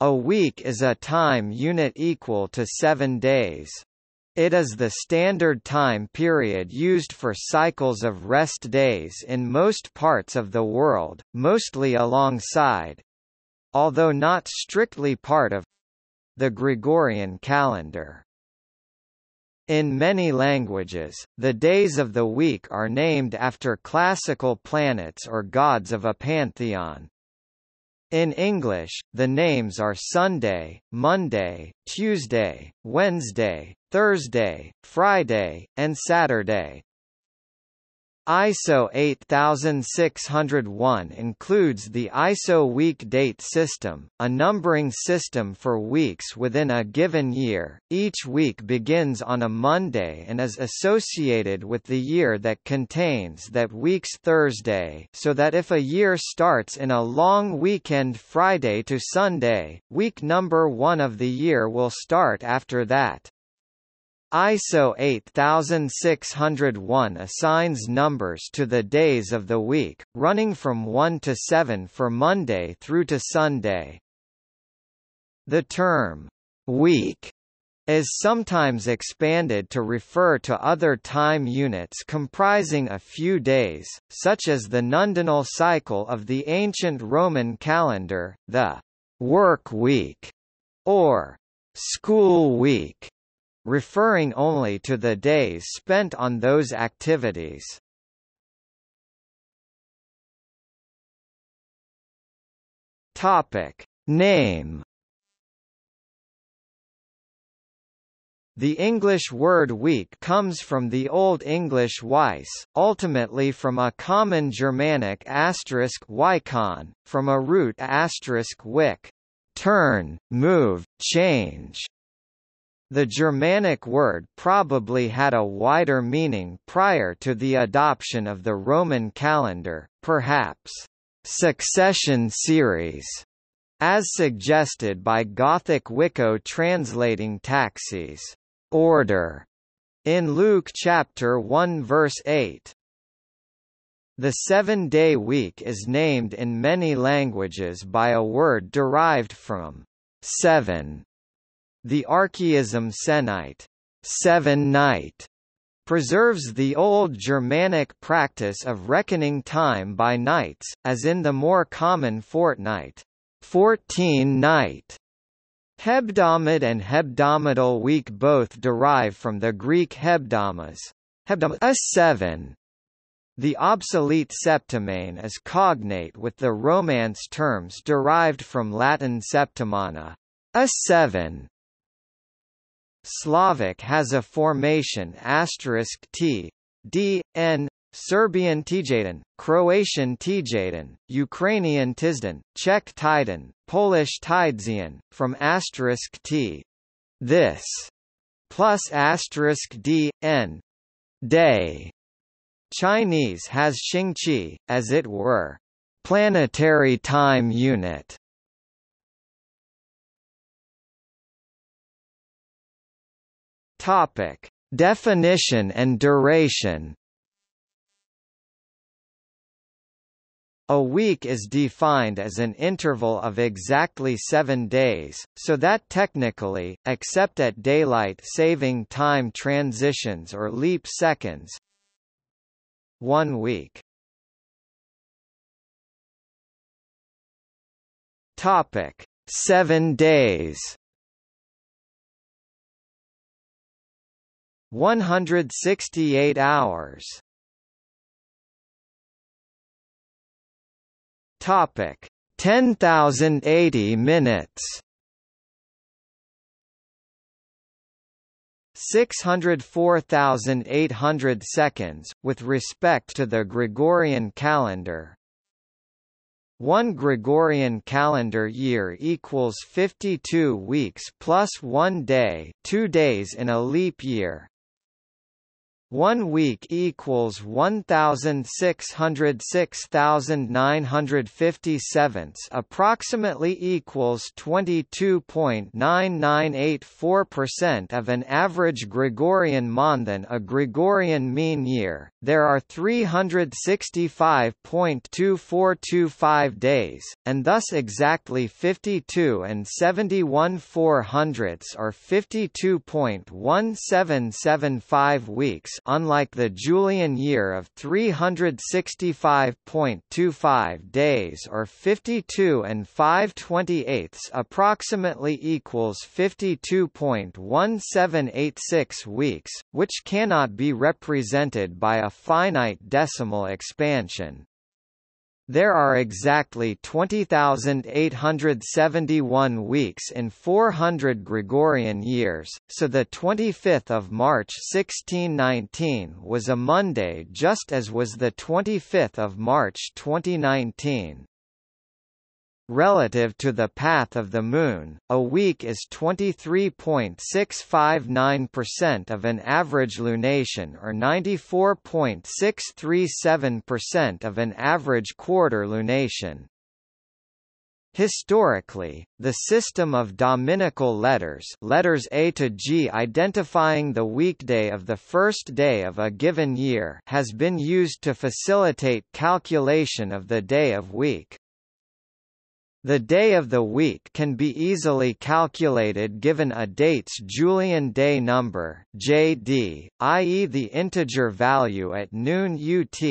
A week is a time unit equal to seven days. It is the standard time period used for cycles of rest days in most parts of the world, mostly alongside—although not strictly part of—the Gregorian calendar. In many languages, the days of the week are named after classical planets or gods of a pantheon. In English, the names are Sunday, Monday, Tuesday, Wednesday, Thursday, Friday, and Saturday. ISO 8601 includes the ISO week date system, a numbering system for weeks within a given year. Each week begins on a Monday and is associated with the year that contains that week's Thursday, so that if a year starts in a long weekend Friday to Sunday, week number 1 of the year will start after that. ISO 8601 assigns numbers to the days of the week, running from 1 to 7 for Monday through to Sunday. The term, week, is sometimes expanded to refer to other time units comprising a few days, such as the nundinal cycle of the ancient Roman calendar, the work week, or school week referring only to the days spent on those activities. Topic. Name The English word week comes from the Old English weis, ultimately from a common Germanic asterisk wikon, from a root asterisk wick, turn, move, change, the Germanic word probably had a wider meaning prior to the adoption of the Roman calendar, perhaps, succession series, as suggested by Gothic Wicco translating taxis, order, in Luke chapter 1 verse 8. The seven-day week is named in many languages by a word derived from seven the archaism sennight, seven night, preserves the old Germanic practice of reckoning time by nights, as in the more common fortnight, fourteen night. Hebdomad and hebdomadal week both derive from the Greek hebdomas, a seven. The obsolete septimane is cognate with the Romance terms derived from Latin septimana, a seven, Slavic has a formation asterisk t, d, n, Serbian Tijaden, Croatian Tijaden, Ukrainian Tizdan, Czech týden, Polish tydzień, from asterisk t. This plus asterisk d, n, day. Chinese has Xingqi, as it were, planetary time unit. Topic: Definition and duration. A week is defined as an interval of exactly seven days, so that technically, except at daylight saving time transitions or leap seconds, one week. Topic: Seven days. 168 hours. Topic 10,080 minutes. 604,800 seconds, with respect to the Gregorian calendar. One Gregorian calendar year equals 52 weeks plus one day, two days in a leap year. One week equals 1,606,957 approximately equals 22.9984% of an average Gregorian month Monthan a Gregorian mean year. There are 365.2425 days, and thus exactly 52 and 71 4 hundredths or 52.1775 weeks unlike the Julian year of 365.25 days or 52 and 5 28 approximately equals 52.1786 weeks, which cannot be represented by a finite decimal expansion. There are exactly 20,871 weeks in 400 Gregorian years, so the 25th of March 1619 was a Monday just as was the 25th of March 2019. Relative to the path of the Moon, a week is 23.659% of an average lunation or 94.637% of an average quarter lunation. Historically, the system of dominical letters letters A to G identifying the weekday of the first day of a given year has been used to facilitate calculation of the day of week. The day of the week can be easily calculated given a date's Julian day number JD, i.e. the integer value at noon UT,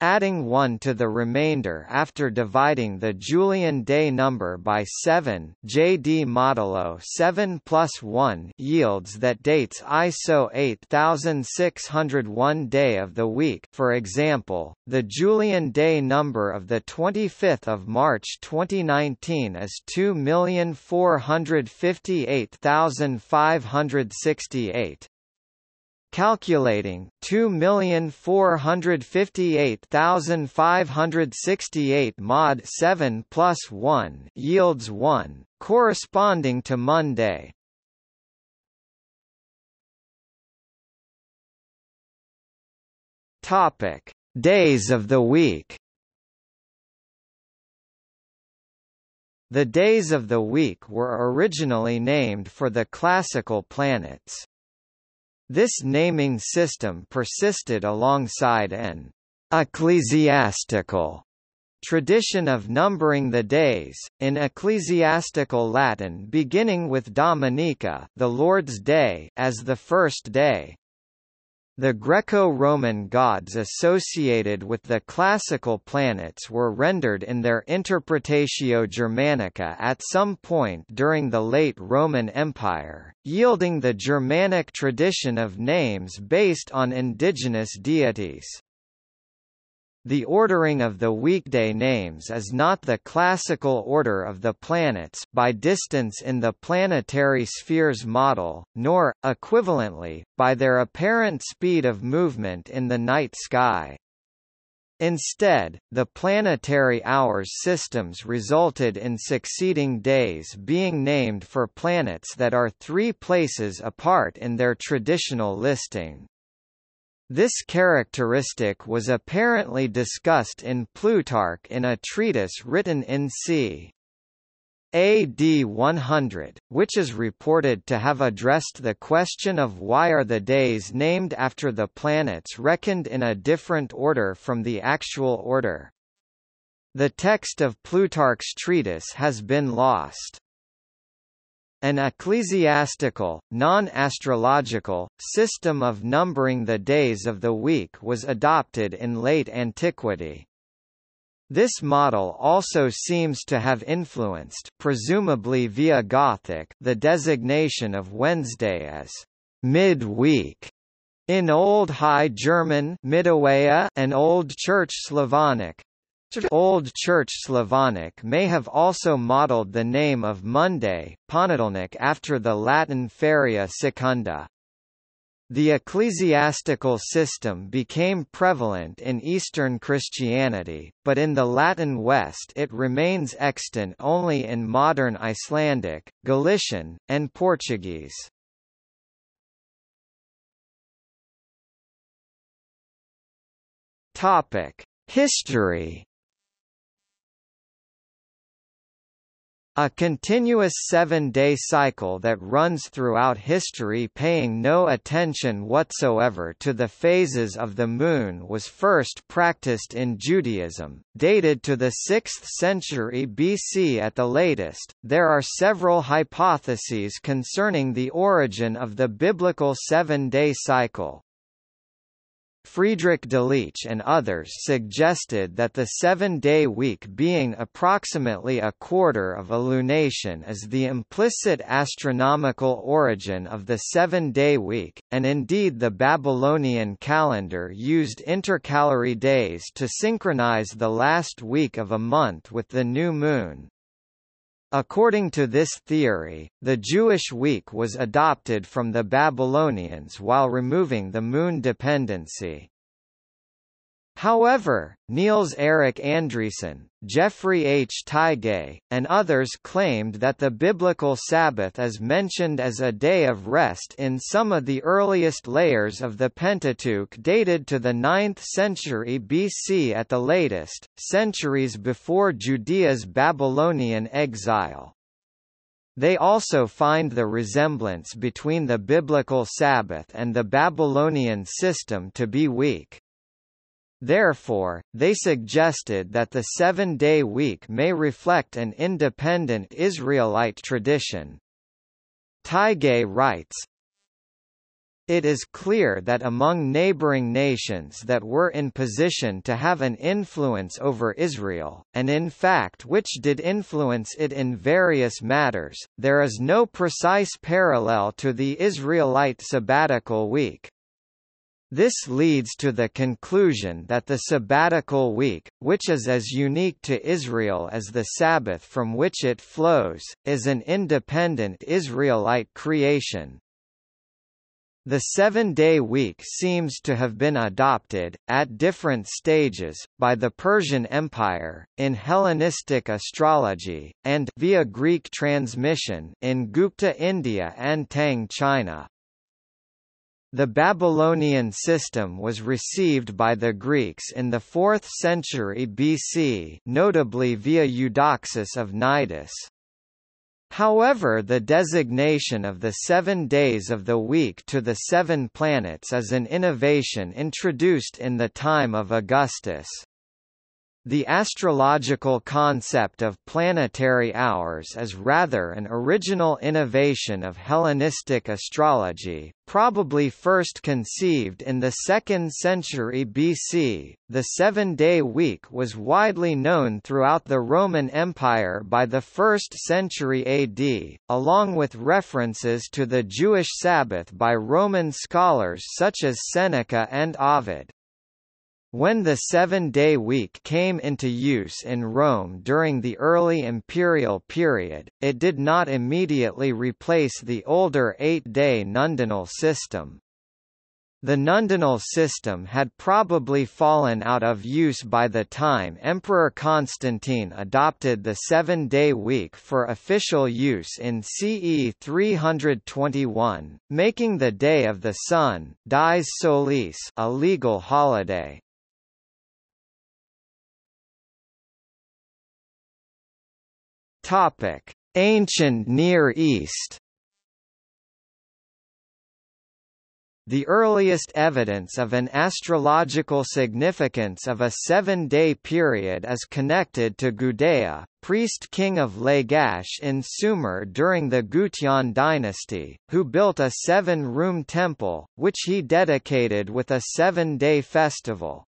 Adding 1 to the remainder after dividing the Julian day number by 7 JD modulo 7 plus 1 yields that dates ISO 8601 day of the week. For example, the Julian day number of the 25th of March 2019 is 2458568 calculating 2,458,568 mod 7 plus 1 yields 1, corresponding to Monday. Topic: Days of the week. The days of the week were originally named for the classical planets. This naming system persisted alongside an ecclesiastical tradition of numbering the days, in ecclesiastical Latin beginning with Dominica the Lord's Day as the first day. The Greco-Roman gods associated with the classical planets were rendered in their Interpretatio Germanica at some point during the late Roman Empire, yielding the Germanic tradition of names based on indigenous deities. The ordering of the weekday names is not the classical order of the planets by distance in the planetary spheres model, nor, equivalently, by their apparent speed of movement in the night sky. Instead, the planetary hours systems resulted in succeeding days being named for planets that are three places apart in their traditional listing. This characteristic was apparently discussed in Plutarch in a treatise written in c. AD 100, which is reported to have addressed the question of why are the days named after the planets reckoned in a different order from the actual order. The text of Plutarch's treatise has been lost. An ecclesiastical, non-astrological, system of numbering the days of the week was adopted in late antiquity. This model also seems to have influenced presumably via Gothic the designation of Wednesday as mid-week in Old High German and Old Church Slavonic, Old Church Slavonic may have also modeled the name of Monday, Poneddelnik after the Latin feria secunda. The ecclesiastical system became prevalent in Eastern Christianity, but in the Latin West it remains extant only in modern Icelandic, Galician, and Portuguese. History A continuous seven-day cycle that runs throughout history paying no attention whatsoever to the phases of the Moon was first practiced in Judaism, dated to the 6th century BC at the latest. There are several hypotheses concerning the origin of the biblical seven-day cycle. Friedrich Delitzsch and others suggested that the seven-day week being approximately a quarter of a lunation is the implicit astronomical origin of the seven-day week, and indeed the Babylonian calendar used intercalary days to synchronize the last week of a month with the new moon. According to this theory, the Jewish week was adopted from the Babylonians while removing the moon dependency. However, Niels Erik Andreasen, Jeffrey H. Tigay, and others claimed that the biblical Sabbath is mentioned as a day of rest in some of the earliest layers of the Pentateuch dated to the 9th century BC at the latest, centuries before Judea's Babylonian exile. They also find the resemblance between the biblical Sabbath and the Babylonian system to be weak. Therefore, they suggested that the seven-day week may reflect an independent Israelite tradition. Tigay writes, it is clear that among neighboring nations that were in position to have an influence over Israel, and in fact which did influence it in various matters, there is no precise parallel to the Israelite sabbatical week. This leads to the conclusion that the sabbatical week, which is as unique to Israel as the Sabbath from which it flows, is an independent Israelite creation. The seven-day week seems to have been adopted, at different stages, by the Persian Empire, in Hellenistic astrology, and via Greek transmission in Gupta India and Tang China. The Babylonian system was received by the Greeks in the 4th century BC notably via Eudoxus of Cnidus. However the designation of the seven days of the week to the seven planets is an innovation introduced in the time of Augustus. The astrological concept of planetary hours is rather an original innovation of Hellenistic astrology, probably first conceived in the 2nd century BC. The seven-day week was widely known throughout the Roman Empire by the 1st century AD, along with references to the Jewish Sabbath by Roman scholars such as Seneca and Ovid. When the seven-day week came into use in Rome during the early imperial period, it did not immediately replace the older eight-day nundinal system. The nundinal system had probably fallen out of use by the time Emperor Constantine adopted the seven-day week for official use in CE 321, making the Day of the Sun dies solis a legal holiday. Topic: Ancient Near East. The earliest evidence of an astrological significance of a seven-day period is connected to Gudea, priest-king of Lagash in Sumer during the Gutian dynasty, who built a seven-room temple, which he dedicated with a seven-day festival.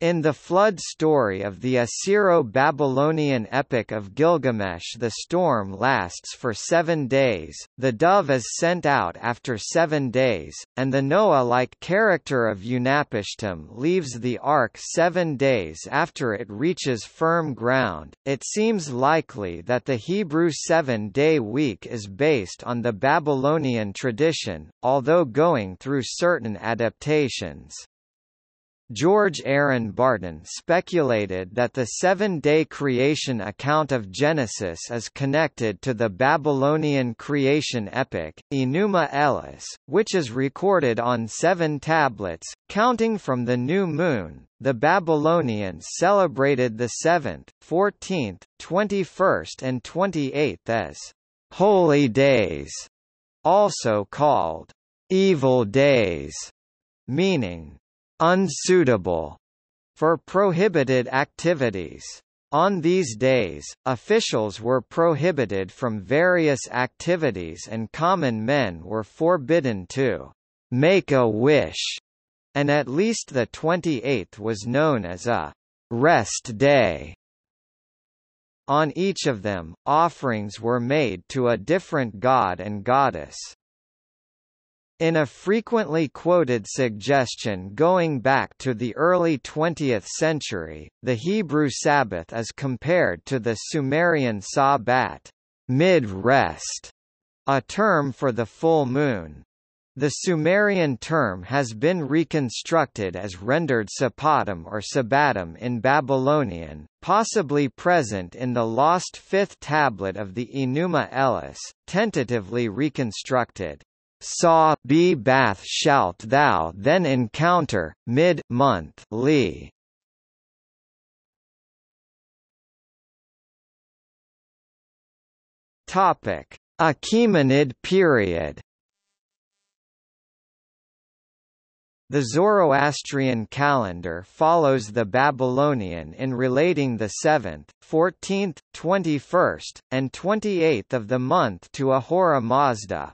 In the flood story of the Assyro-Babylonian epic of Gilgamesh the storm lasts for seven days, the dove is sent out after seven days, and the Noah-like character of Utnapishtim leaves the ark seven days after it reaches firm ground. It seems likely that the Hebrew seven-day week is based on the Babylonian tradition, although going through certain adaptations. George Aaron Barton speculated that the seven-day creation account of Genesis is connected to the Babylonian creation epic, Enuma Elish, which is recorded on seven tablets, counting from the new moon. The Babylonians celebrated the 7th, 14th, 21st and 28th as holy days, also called evil days, meaning unsuitable for prohibited activities. On these days, officials were prohibited from various activities and common men were forbidden to make a wish, and at least the 28th was known as a rest day. On each of them, offerings were made to a different god and goddess. In a frequently quoted suggestion going back to the early 20th century, the Hebrew Sabbath is compared to the Sumerian Sabbat, mid-rest, a term for the full moon. The Sumerian term has been reconstructed as rendered Sapattum or Sabattum in Babylonian, possibly present in the lost fifth tablet of the Enuma Elish, tentatively reconstructed. Saw be bath shalt thou then encounter, mid-month Li. Topic: Achaemenid period. The Zoroastrian calendar follows the Babylonian in relating the 7th, 14th, 21st, and 28th of the month to Ahura Mazda.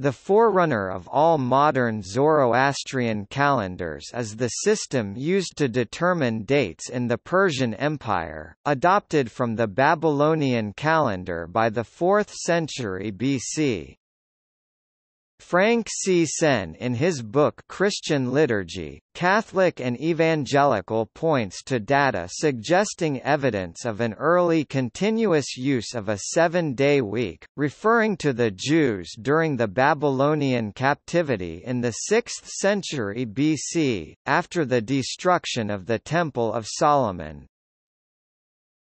The forerunner of all modern Zoroastrian calendars is the system used to determine dates in the Persian Empire, adopted from the Babylonian calendar by the 4th century BC. Frank C. Senn in his book Christian Liturgy, Catholic and Evangelical points to data suggesting evidence of an early continuous use of a seven-day week, referring to the Jews during the Babylonian captivity in the 6th century BC, after the destruction of the Temple of Solomon.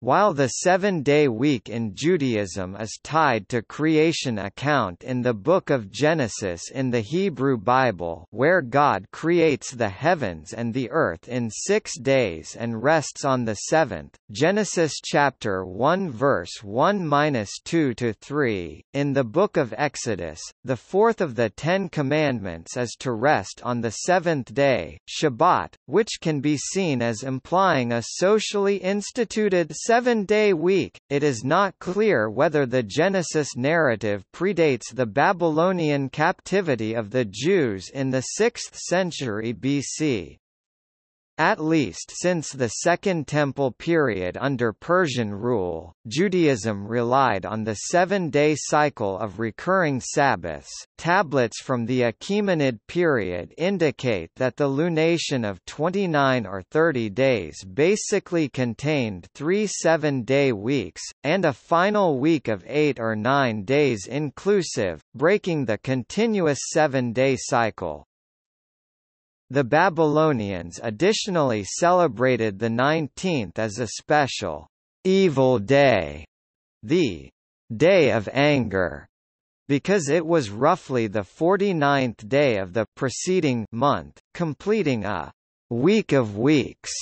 While the seven-day week in Judaism is tied to creation account in the Book of Genesis in the Hebrew Bible where God creates the heavens and the earth in six days and rests on the seventh, Genesis chapter 1 verse 1-2-3, in the Book of Exodus, the fourth of the Ten Commandments is to rest on the seventh day, Shabbat, which can be seen as implying a socially instituted seven-day week, it is not clear whether the Genesis narrative predates the Babylonian captivity of the Jews in the 6th century BC. At least since the Second Temple period under Persian rule, Judaism relied on the seven-day cycle of recurring Sabbaths. Tablets from the Achaemenid period indicate that the lunation of 29 or 30 days basically contained three seven-day weeks, and a final week of eight or nine days inclusive, breaking the continuous seven-day cycle. The Babylonians additionally celebrated the 19th as a special evil day, the Day of Anger, because it was roughly the 49th day of the preceding month, completing a week of weeks.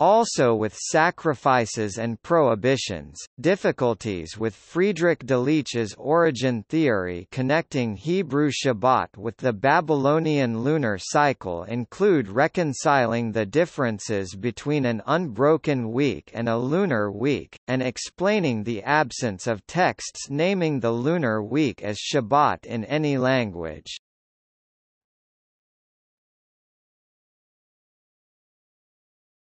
Also with sacrifices and prohibitions, difficulties with Friedrich Delitzsch's origin theory connecting Hebrew Shabbat with the Babylonian lunar cycle include reconciling the differences between an unbroken week and a lunar week, and explaining the absence of texts naming the lunar week as Shabbat in any language.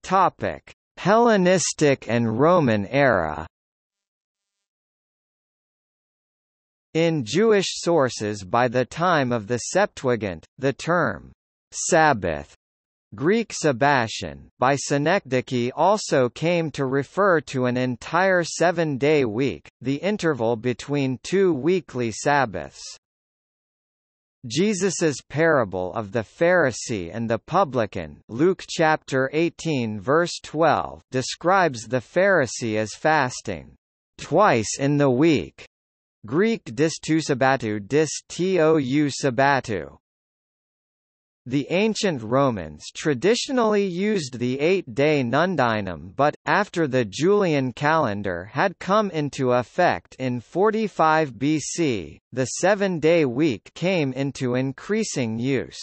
Topic: Hellenistic and Roman era. In Jewish sources by the time of the Septuagint, the term Sabbath Greek Sabbatian by Synecdoche also came to refer to an entire seven-day week, the interval between two weekly Sabbaths. Jesus's parable of the Pharisee and the publican Luke chapter 18 verse 12 describes the Pharisee as fasting twice in the week. Greek dis tou sabbatou dis tou sabbatou. The ancient Romans traditionally used the eight-day nundinum but, after the Julian calendar had come into effect in 45 BC, the seven-day week came into increasing use.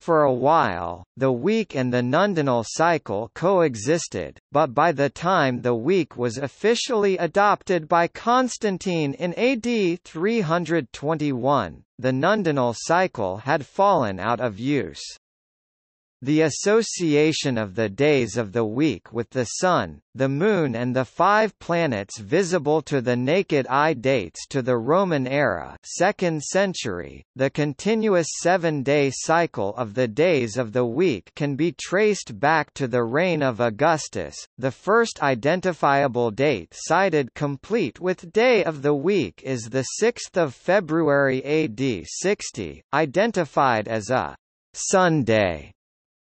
For a while, the week and the nundinal cycle coexisted, but by the time the week was officially adopted by Constantine in AD 321, the nundinal cycle had fallen out of use. The association of the days of the week with the Sun, the Moon and the five planets visible to the naked eye dates to the Roman era 2nd century. .The continuous seven-day cycle of the days of the week can be traced back to the reign of Augustus, the first identifiable date cited complete with day of the week is the 6 February AD 60, identified as a Sunday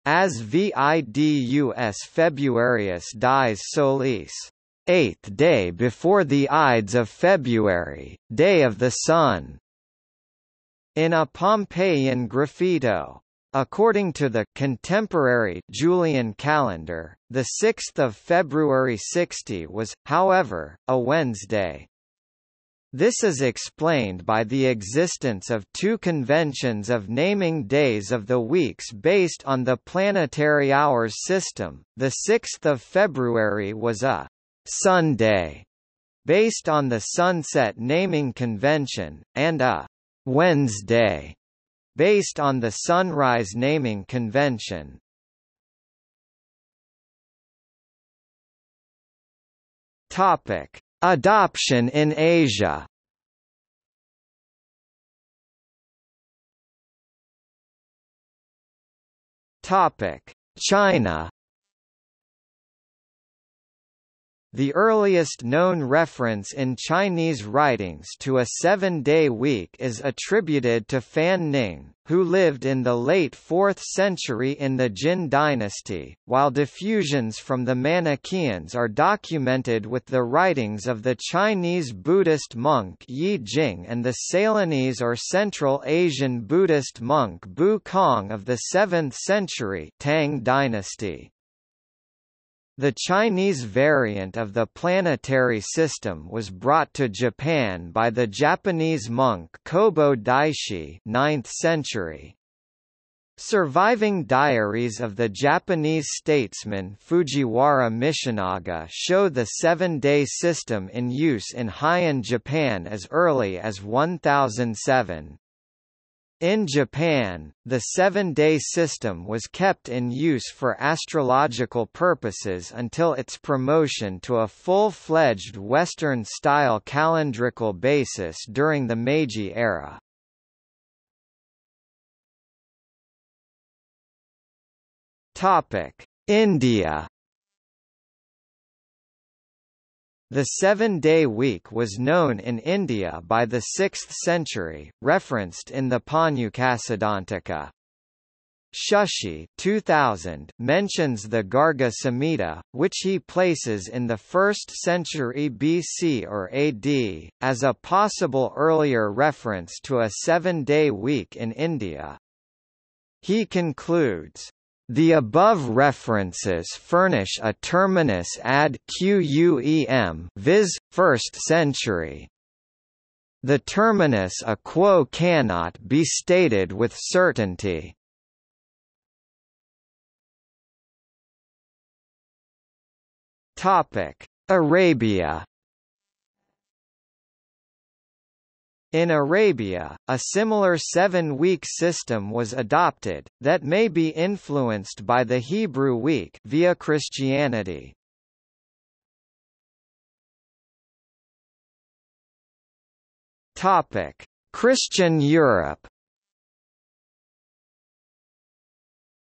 as vidus Februarius dies solis, eighth day before the Ides of February, day of the sun. In a Pompeian graffito. According to the contemporary Julian calendar, the 6th of February 60 was, however, a Wednesday. This is explained by the existence of two conventions of naming days of the weeks based on the planetary hours system. The 6th of February was a Sunday based on the sunset naming convention and a Wednesday based on the sunrise naming convention. Topic: Adoption in Asia. China The earliest known reference in Chinese writings to a seven-day week is attributed to Fan Ning, who lived in the late 4th century in the Jin dynasty, while diffusions from the Manichaeans are documented with the writings of the Chinese Buddhist monk Yi Jing and the Ceylonese or Central Asian Buddhist monk Bu Kong of the 7th century Tang dynasty. The Chinese variant of the planetary system was brought to Japan by the Japanese monk Kobo Daishi 9th century. Surviving diaries of the Japanese statesman Fujiwara Michinaga show the seven-day system in use in Heian Japan as early as 1007. In Japan, the seven-day system was kept in use for astrological purposes until its promotion to a full-fledged Western-style calendrical basis during the Meiji era. India The seven-day week was known in India by the 6th century, referenced in the Panukasiddhantaka. Shushi 2000 mentions the Garga Samhita, which he places in the 1st century BC or AD, as a possible earlier reference to a seven-day week in India. He concludes, the above references furnish a terminus ad quem viz. 1st century. The terminus a quo cannot be stated with certainty. Arabia In Arabia, a similar seven-week system was adopted, that may be influenced by the Hebrew week via Christianity. Christian Europe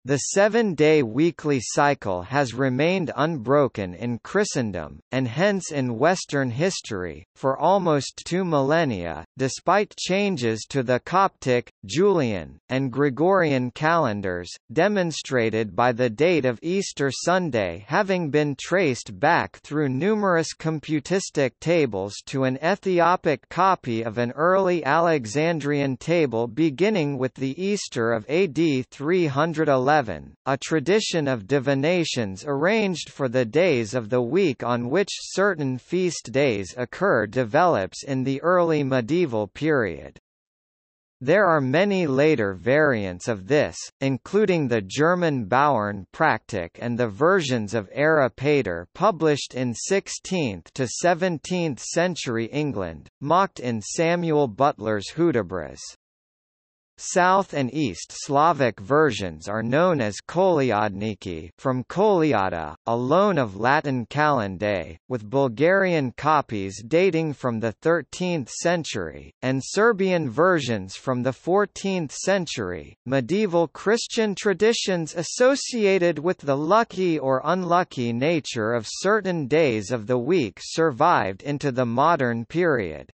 The seven-day weekly cycle has remained unbroken in Christendom, and hence in Western history, for almost two millennia, despite changes to the Coptic, Julian, and Gregorian calendars, demonstrated by the date of Easter Sunday having been traced back through numerous computistic tables to an Ethiopic copy of an early Alexandrian table beginning with the Easter of AD 311 a tradition of divinations arranged for the days of the week on which certain feast days occur develops in the early medieval period. There are many later variants of this, including the German Bauern Praktik and the versions of Erra Pater published in 16th to 17th century England, mocked in Samuel Butler's Hudibras. South and East Slavic versions are known as Koliadniki from Koliada, a loan of Latin Calendae, with Bulgarian copies dating from the 13th century, and Serbian versions from the 14th century. Medieval Christian traditions associated with the lucky or unlucky nature of certain days of the week survived into the modern period.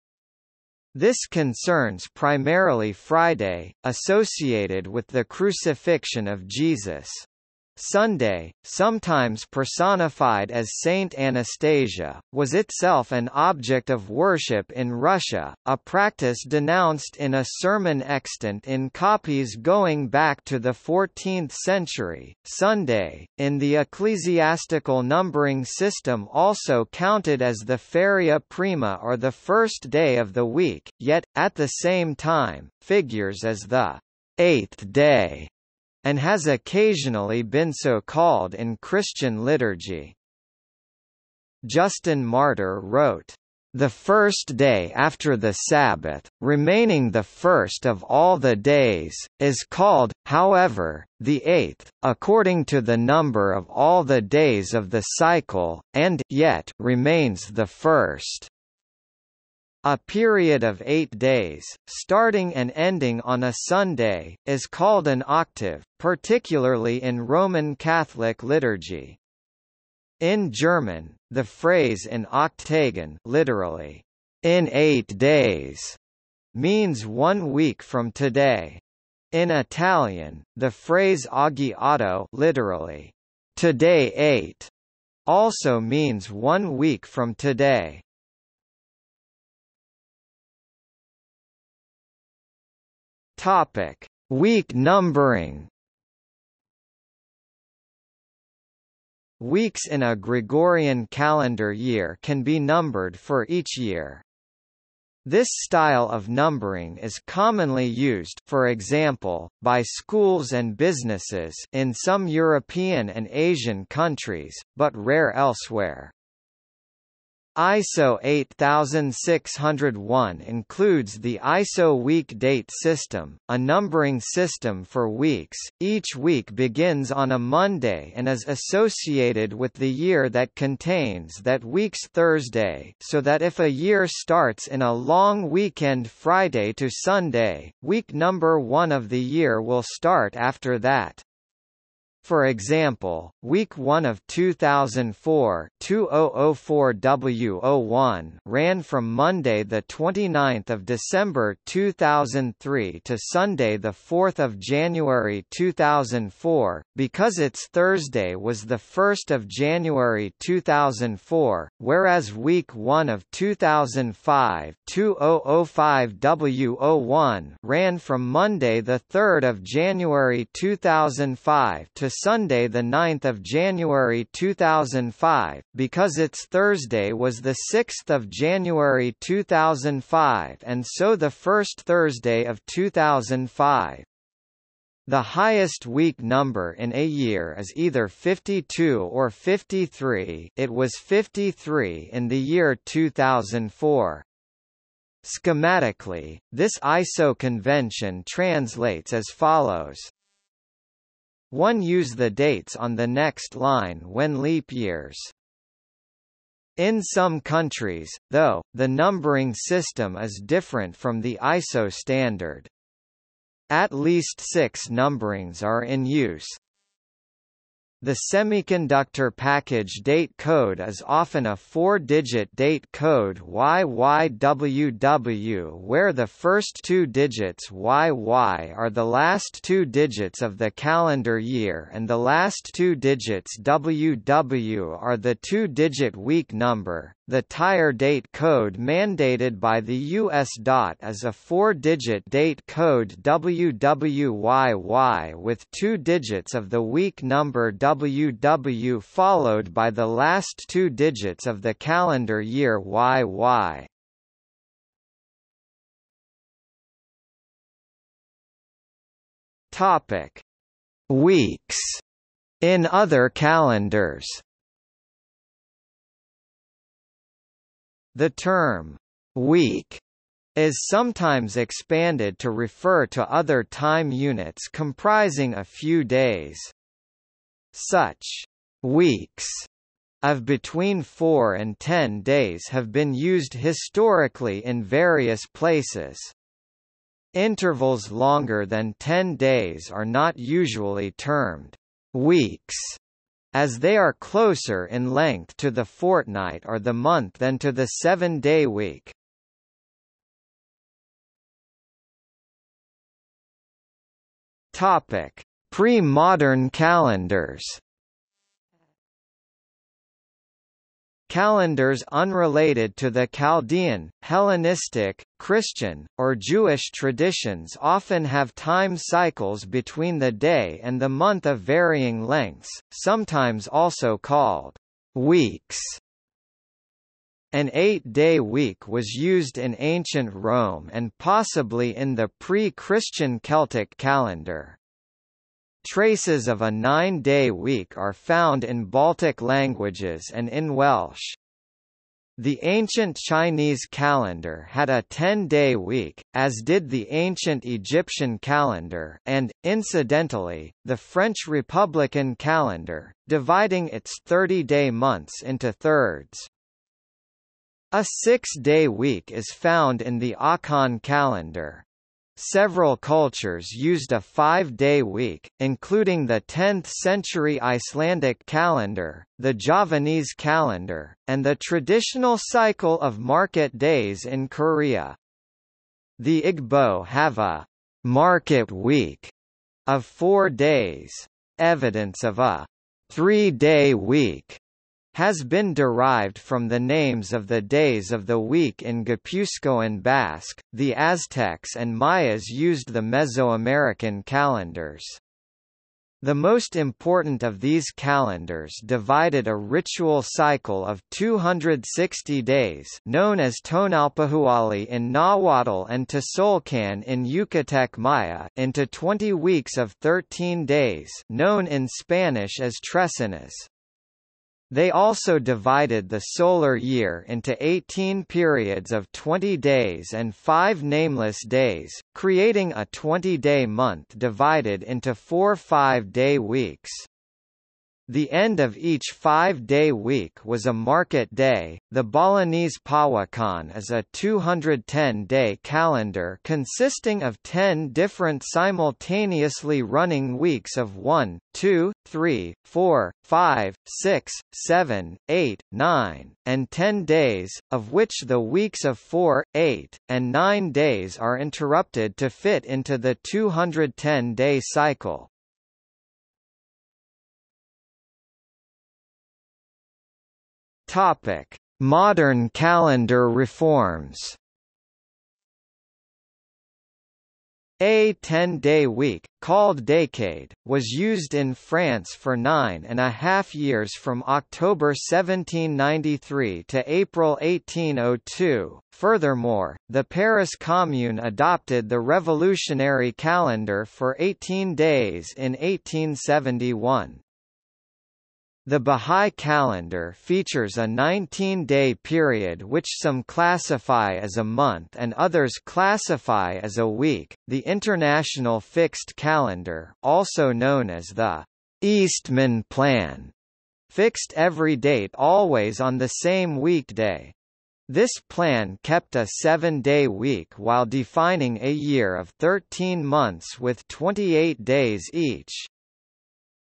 This concerns primarily Friday, associated with the crucifixion of Jesus. Sunday, sometimes personified as Saint Anastasia, was itself an object of worship in Russia, a practice denounced in a sermon extant in copies going back to the 14th century. Sunday, in the ecclesiastical numbering system also counted as the feria prima or the first day of the week, yet, at the same time, figures as the eighth day and has occasionally been so called in Christian liturgy. Justin Martyr wrote, the first day after the Sabbath, remaining the first of all the days, is called, however, the eighth, according to the number of all the days of the cycle, and yet remains the first. A period of eight days, starting and ending on a Sunday, is called an octave, particularly in Roman Catholic liturgy. In German, the phrase in Oktagen literally, in eight days, means one week from today. In Italian, the phrase oggi otto literally, today eight, also means one week from today. Topic: Week numbering. Weeks in a Gregorian calendar year can be numbered for each year. This style of numbering is commonly used for example, by schools and businesses in some European and Asian countries, but rare elsewhere. ISO 8601 includes the ISO week date system, a numbering system for weeks. Each week begins on a Monday and is associated with the year that contains that week's Thursday, so that if a year starts in a long weekend Friday to Sunday, week number 1 of the year will start after that. For example, week 1 of 2004, 2004W01 ran from Monday the 29th of December 2003 to Sunday the 4th of January 2004 because its Thursday was the 1st of January 2004, whereas week 1 of 2005, 2005W01 ran from Monday the 3rd of January 2005 to Sunday 9 January 2005, because its Thursday was 6 January 2005 and so the first Thursday of 2005. The highest week number in a year is either 52 or 53 it was 53 in the year 2004. Schematically, this ISO convention translates as follows. One use the dates on the next line when leap years. In some countries, though, the numbering system is different from the ISO standard. At least six numberings are in use. The semiconductor package date code is often a four-digit date code YYWW where the first two digits YY are the last two digits of the calendar year and the last two digits WW are the two-digit week number. The tire date code mandated by the US DOT is a four-digit date code WWYY with two digits of the week number WW followed by the last two digits of the calendar year YY. Topic: Weeks in other calendars. The term week is sometimes expanded to refer to other time units comprising a few days. Such weeks of between 4 and 10 days have been used historically in various places. Intervals longer than 10 days are not usually termed weeks as they are closer in length to the fortnight or the month than to the seven-day week. Topic: Pre-modern calendars. Calendars unrelated to the Chaldean, Hellenistic, Christian, or Jewish traditions often have time cycles between the day and the month of varying lengths, sometimes also called weeks. An eight-day week was used in ancient Rome and possibly in the pre-Christian Celtic calendar. Traces of a nine-day week are found in Baltic languages and in Welsh. The ancient Chinese calendar had a 10-day week, as did the ancient Egyptian calendar and, incidentally, the French Republican calendar, dividing its 30-day months into thirds. A six-day week is found in the Akan calendar. Several cultures used a five-day week, including the 10th-century Icelandic calendar, the Javanese calendar, and the traditional cycle of market days in Korea. The Igbo have a «market week» of four days. Evidence of a three-day week» has been derived from the names of the days of the week in Guipuzcoan Basque. The Aztecs and Mayas used the Mesoamerican calendars. The most important of these calendars divided a ritual cycle of 260 days known as Tonalpohualli in Nahuatl and Tzolk'in in Yucatec Maya into 20 weeks of 13 days known in Spanish as trecenas. They also divided the solar year into 18 periods of 20 days and 5 nameless days, creating a 20-day month divided into four five-day weeks. The end of each five-day week was a market day. The Balinese Pawukon is a 210-day calendar consisting of 10 different simultaneously running weeks of 1, 2, 3, 4, 5, 6, 7, 8, 9, and 10 days, of which the weeks of 4, 8, and 9 days are interrupted to fit into the 210-day cycle. Topic: Modern calendar reforms. A 10-day week, called décade, was used in France for nine and a half years from October 1793 to April 1802. Furthermore, the Paris Commune adopted the revolutionary calendar for 18 days in 1871. The Bahá'í calendar features a 19-day period which some classify as a month and others classify as a week. The International Fixed Calendar, also known as the Eastman Plan, fixed every date always on the same weekday. This plan kept a seven-day week while defining a year of 13 months with 28 days each.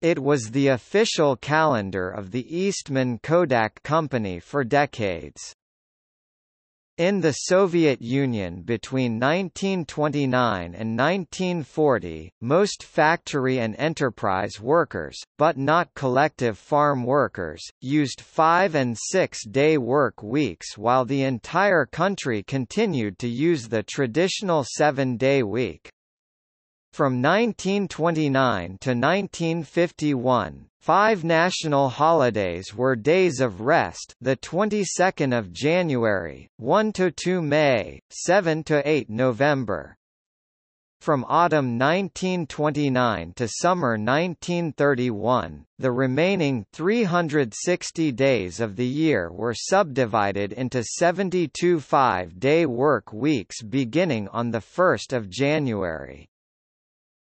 It was the official calendar of the Eastman Kodak Company for decades. In the Soviet Union between 1929 and 1940, most factory and enterprise workers, but not collective farm workers, used five- and six-day work weeks while the entire country continued to use the traditional seven-day week. From 1929 to 1951, five national holidays were days of rest: the 22nd of January, 1 to 2 May, 7 to 8 November. From autumn 1929 to summer 1931, the remaining 360 days of the year were subdivided into 72 five-day work weeks beginning on 1 January.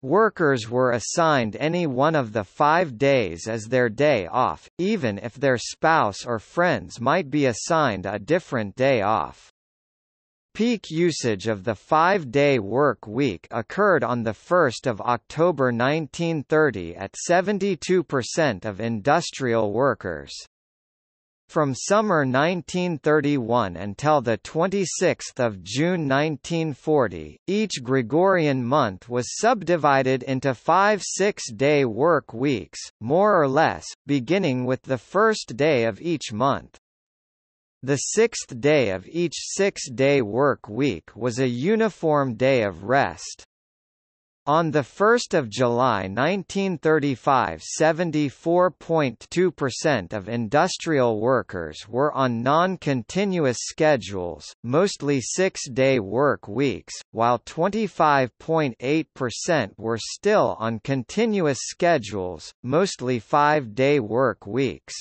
Workers were assigned any one of the five days as their day off, even if their spouse or friends might be assigned a different day off. Peak usage of the five-day work week occurred on 1 October 1930 at 72% of industrial workers. From summer 1931 until 26 June 1940, each Gregorian month was subdivided into five six-day work weeks, more or less, beginning with the first day of each month. The sixth day of each six-day work week was a uniform day of rest. On 1 July 1935 74.2% of industrial workers were on non-continuous schedules, mostly six-day work weeks, while 25.8% were still on continuous schedules, mostly five-day work weeks.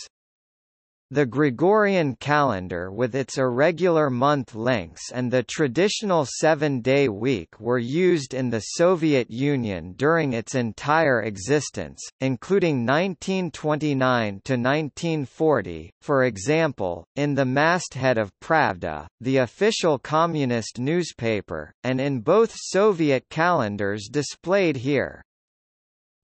The Gregorian calendar with its irregular month lengths and the traditional seven-day week were used in the Soviet Union during its entire existence, including 1929 to 1940, for example, in the masthead of Pravda, the official communist newspaper, and in both Soviet calendars displayed here.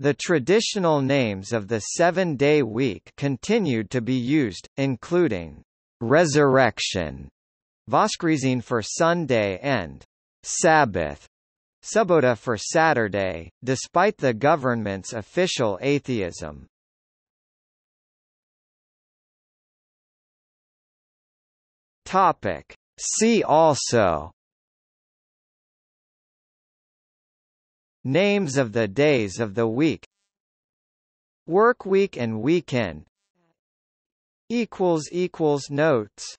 The traditional names of the seven-day week continued to be used, including «resurrection», Voskresene for Sunday and «Sabbath», Subota for Saturday, despite the government's official atheism. Topic. See also Names of the days of the week. Work week and weekend. Notes